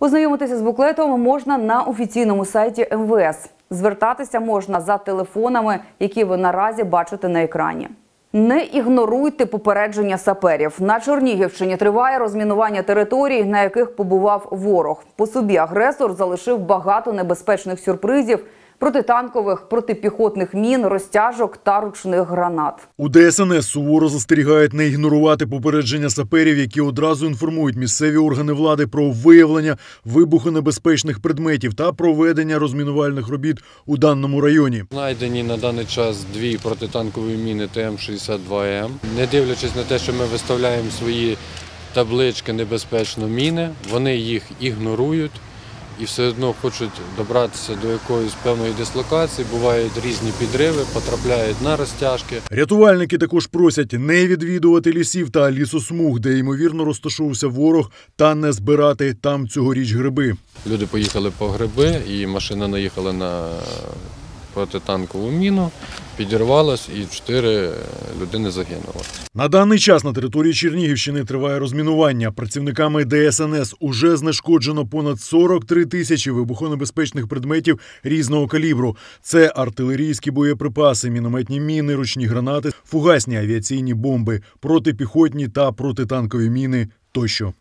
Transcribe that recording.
Ознайомитися з буклетом можна на офіційному сайті МВС. Звертатися можна за телефонами, які ви наразі бачите на екрані. Не ігноруйте попередження саперів. На Чернігівщині триває розмінування територій, на яких побував ворог. По собі агресор залишив багато небезпечних сюрпризів протитанкових, протипіхотних мін, розтяжок та ручних гранат. У ДСНС суворо застерігають не ігнорувати попередження саперів, які одразу інформують місцеві органи влади про виявлення вибухонебезпечних предметів та проведення розмінувальних робіт у даному районі. Знайдені на даний час дві протитанкові міни ТМ-62М. Не дивлячись на те, що ми виставляємо свої таблички небезпечно міни, вони їх ігнорують і все одно хочуть добратися до якоїсь певної дислокації. Бувають різні підриви, потрапляють на розтяжки. Рятувальники також просять не відвідувати лісів та лісосмуг, де ймовірно розташовувався ворог, та не збирати там цьогоріч гриби. Люди поїхали по гриби, і машина наїхала на протитанкову міну, підірвалась і чотири людини загинуло. На даний час на території Чернігівщини триває розмінування. Працівниками ДСНС уже знешкоджено понад 43 тисячі вибухонебезпечних предметів різного калібру. Це артилерійські боєприпаси, мінометні міни, ручні гранати, фугасні авіаційні бомби, протипіхотні та протитанкові міни тощо.